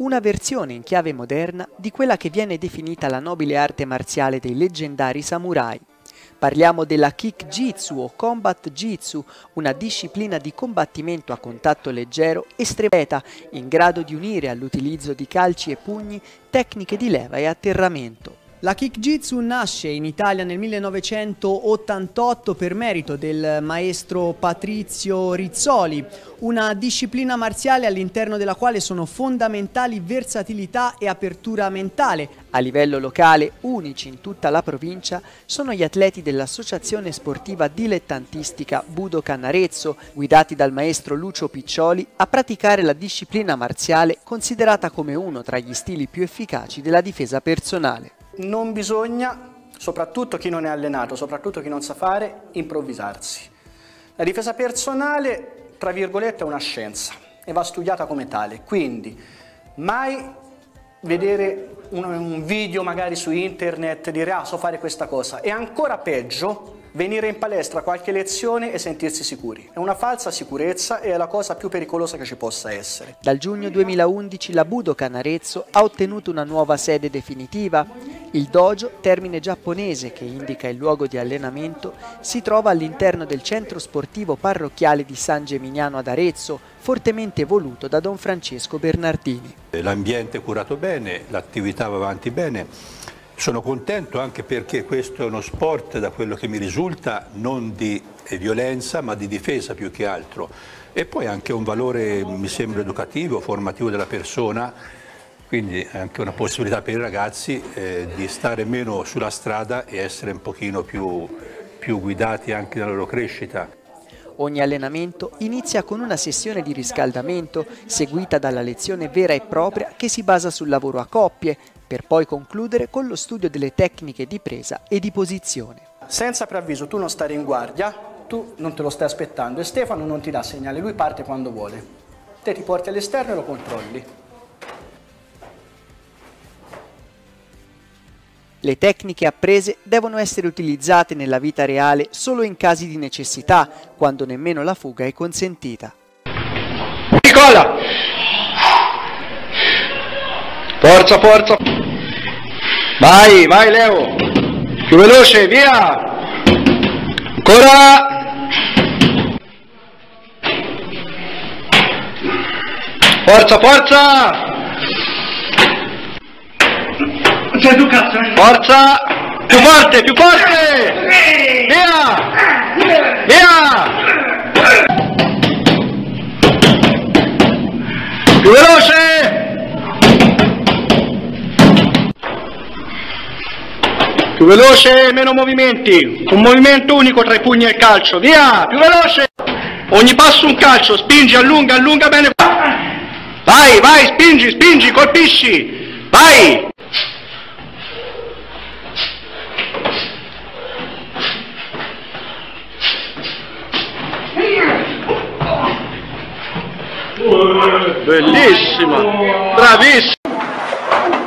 una versione in chiave moderna di quella che viene definita la nobile arte marziale dei leggendari samurai. Parliamo della Kick Jitsu o Combat Jitsu, una disciplina di combattimento a contatto leggero estremeta in grado di unire all'utilizzo di calci e pugni tecniche di leva e atterramento. La Kickjitsu nasce in Italia nel 1988 per merito del maestro Patrizio Rizzoli, una disciplina marziale all'interno della quale sono fondamentali versatilità e apertura mentale. A livello locale, unici in tutta la provincia, sono gli atleti dell'associazione sportiva dilettantistica Budokan Arezzo, guidati dal maestro Lucio Piccioli, a praticare la disciplina marziale considerata come uno tra gli stili più efficaci della difesa personale non bisogna, soprattutto chi non è allenato, soprattutto chi non sa fare, improvvisarsi. La difesa personale, tra virgolette, è una scienza e va studiata come tale, quindi mai vedere un, un video magari su internet e dire ah so fare questa cosa, e ancora peggio venire in palestra qualche lezione e sentirsi sicuri. È una falsa sicurezza e è la cosa più pericolosa che ci possa essere. Dal giugno 2011 la Budokan Arezzo ha ottenuto una nuova sede definitiva. Il dojo, termine giapponese che indica il luogo di allenamento, si trova all'interno del centro sportivo parrocchiale di San Gemignano ad Arezzo, fortemente voluto da Don Francesco Bernardini. L'ambiente è curato bene, l'attività va avanti bene sono contento anche perché questo è uno sport, da quello che mi risulta, non di violenza ma di difesa più che altro e poi anche un valore, mi sembra, educativo, formativo della persona, quindi anche una possibilità per i ragazzi eh, di stare meno sulla strada e essere un pochino più, più guidati anche nella loro crescita. Ogni allenamento inizia con una sessione di riscaldamento seguita dalla lezione vera e propria che si basa sul lavoro a coppie, per poi concludere con lo studio delle tecniche di presa e di posizione. Senza preavviso tu non stare in guardia, tu non te lo stai aspettando e Stefano non ti dà segnale, lui parte quando vuole. Te ti porti all'esterno e lo controlli. Le tecniche apprese devono essere utilizzate nella vita reale solo in casi di necessità, quando nemmeno la fuga è consentita. Nicola! Forza, forza! Vai, vai Leo! Più veloce, via! Ancora! Forza, forza! Forza! Più forte, più forte! Via! Via! Più veloce! Più veloce, meno movimenti. Un movimento unico tra i pugni e il calcio. Via, più veloce. Ogni passo un calcio, spingi, allunga, allunga bene. Vai, vai, spingi, spingi, colpisci. Vai. Belíssima! Bravíssima!